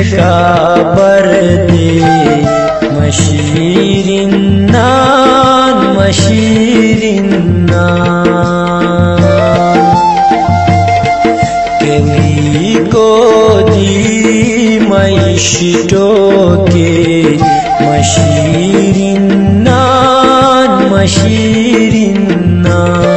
شکابر دی مشیرین نان مشیرین نان کلی کو دی میشتو کے مشیرین نان مشیرین نان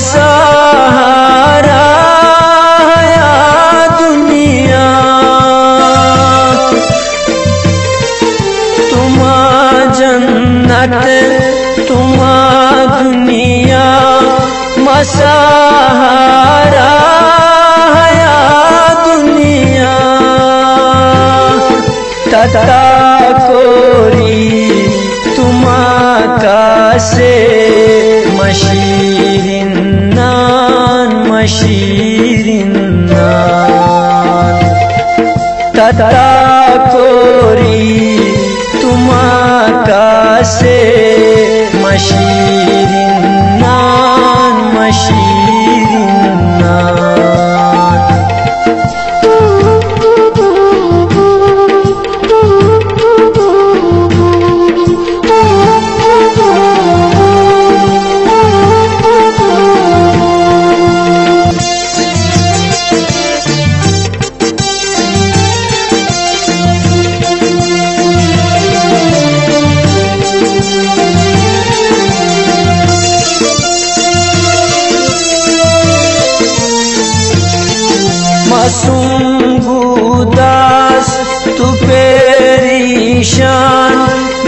سہارا دنیا۔ تمہاں جنت تمہاں دنیا۔ مسہارا دنیا۔ تتا she معصوم بوداس تو پریشان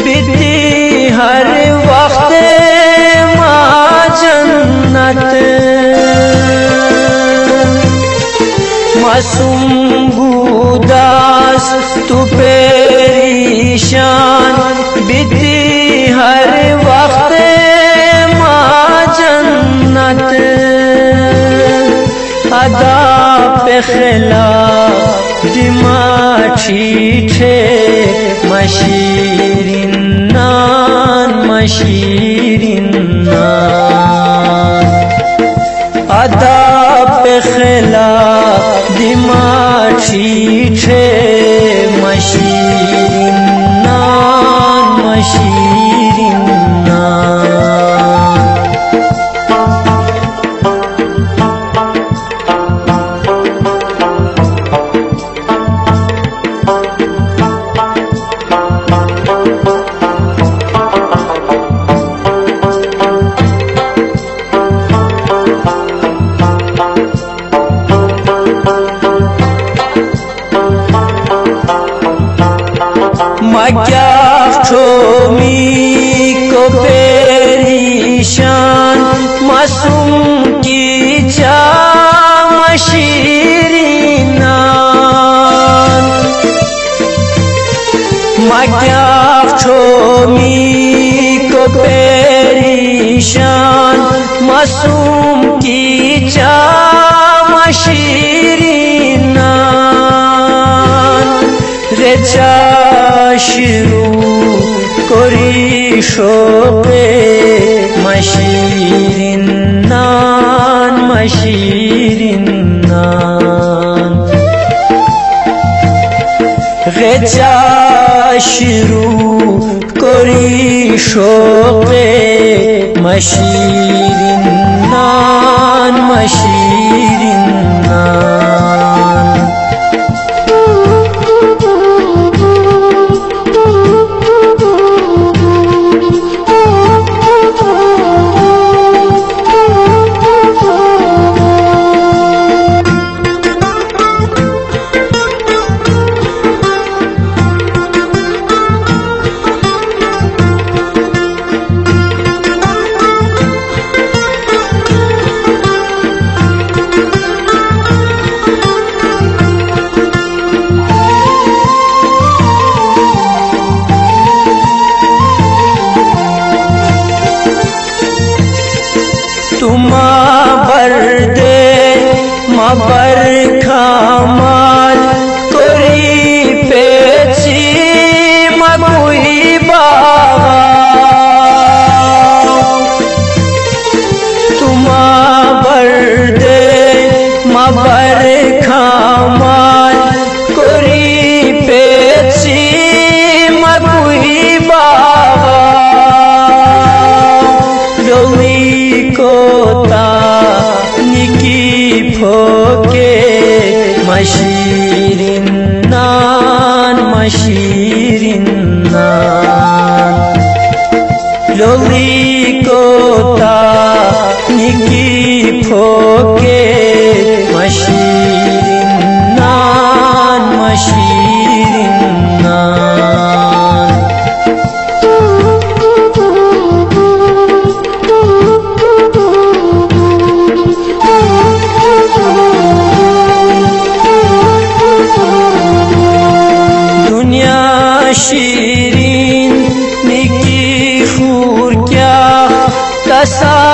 بیتی ہر وقت ما جنت۔ معصوم بوداس تو پریشان بیتی ہر وقت ما جنت۔ ادا पे خلاف دماغی ته مشیرین نان مشیرین نان مکمی کو پیریشان معصوم کی جام شیرینان مکیا چھومی کو پیریشان معصوم کی جام شیرینان رچا শুরু করি শোকে মশিরিন নান মশিরিন নান। রেচা শুরু করি শোকে মশিরিন নান মশিরিন নান। আমার খামার করি পেছি মাগুই বাবা তোমার দে মামার খামার করি পেছি মাগুই বাবা রবি কোতা hoke maşirin nan maşirin nan सा